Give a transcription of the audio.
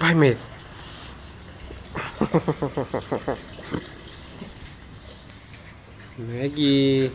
Vai, Mê. Maggie.